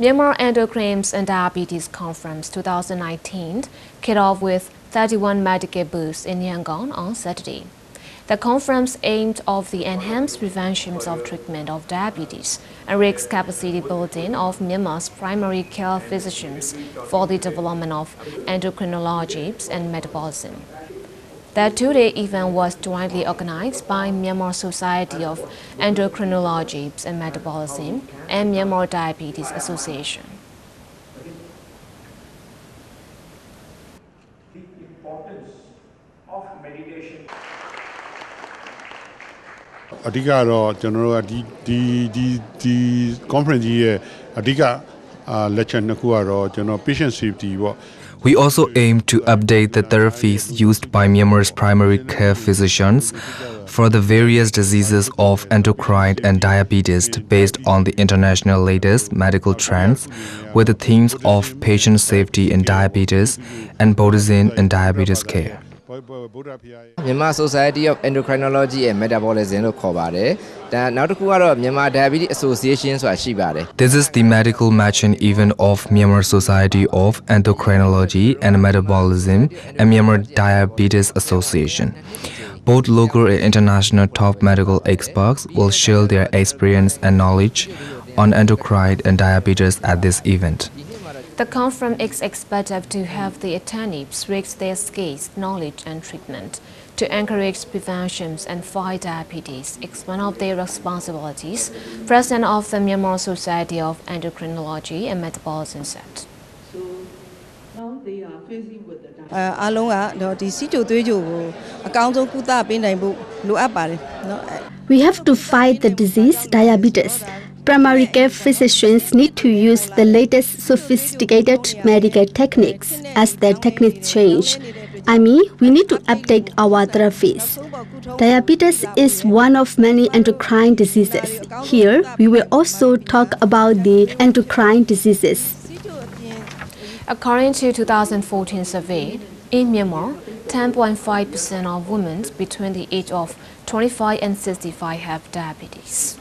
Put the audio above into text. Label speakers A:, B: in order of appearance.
A: Myanmar Endocrines and Diabetes Conference 2019 kicked off with 31 medical booths in Yangon on Saturday. The conference aimed of the enhanced prevention of treatment of diabetes and risk capacity building of Myanmar's primary care physicians for the development of endocrinology and metabolism. The two-day event was jointly organized by Myanmar Society of Endocrinology and Metabolism and Myanmar Diabetes Association.
B: The importance of meditation
C: အဓိကတော့ကျွန်တော်တို့ကဒီဒီဒီဒီ conference ကြီးရဲ့အဓိက အာ lecture နှစ်ခုကတော့ကျွန်တော် patient safety ပေါ့
D: We also aim to update the therapies used by Myanmar's primary care physicians for the various diseases of endocrine and diabetes based on the international latest medical trends with the themes of patient safety in diabetes and Buddhism in diabetes care.
C: ဗုဒ္ဓဖျားရဲ့
E: မြန်မာ Society of Endocrinology and Metabolism လို့ခေါ်ပါတယ်။ဒါနောက်တစ်ခုကတော့မြန်မာ Diabetes Association ဆိုတာရှိပါတယ်
D: This is the medical matching event of Myanmar Society of Endocrinology and Metabolism and Myanmar Diabetes Association. Both local and international top medical experts will share their experience and knowledge on endocrine and diabetes at this event.
A: The conference is expected to have the attendees raise their skills, knowledge and treatment to encourage prevention and fight diabetes is one of their responsibilities, President of the Myanmar Society of Endocrinology and Metabolism said.
F: now they are facing with the
G: အဲအားလုံးကတော့ဒီစီချိုသွေးချိုကိုအကောင်းဆုံးကုသပေးနိုင်ဖို့လိုအပ်ပါတယ်เนาะ
H: We have to fight the disease diabetes. Primary care physicians need to use the latest sophisticated medical techniques as their techniques change. I mean, we need to update our therapies. Diabetes is one of many endocrine diseases. Here, we will also talk about the endocrine diseases.
A: According to 2014 survey, in Myanmar, 10.5% of women between the age of 25 and 65 have diabetes.